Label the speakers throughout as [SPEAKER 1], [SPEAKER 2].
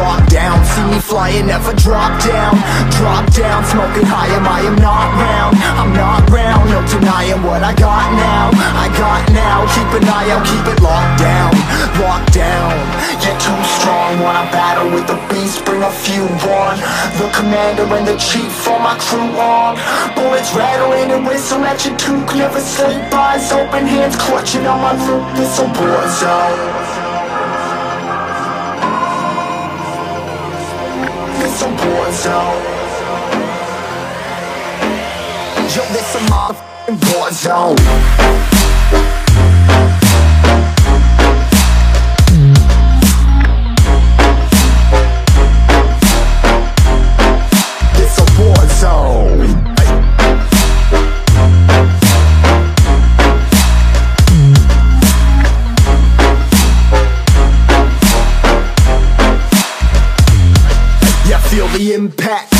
[SPEAKER 1] Locked down, see me flying, never drop down. Drop down, smoking high, am I am not round? I'm not round, no denying what I got now. I got now, keep an eye out, keep it locked down. Locked down, you're too strong Wanna battle with the beast, bring a few on. The commander and the chief for my crew on. Bullets rattling and whistle at your toque Never sleep, eyes open, hands clutching on my loot This a war zone War zone Yo, this a motherfucking war zone the impact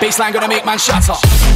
[SPEAKER 2] Baseline gonna make man shatter.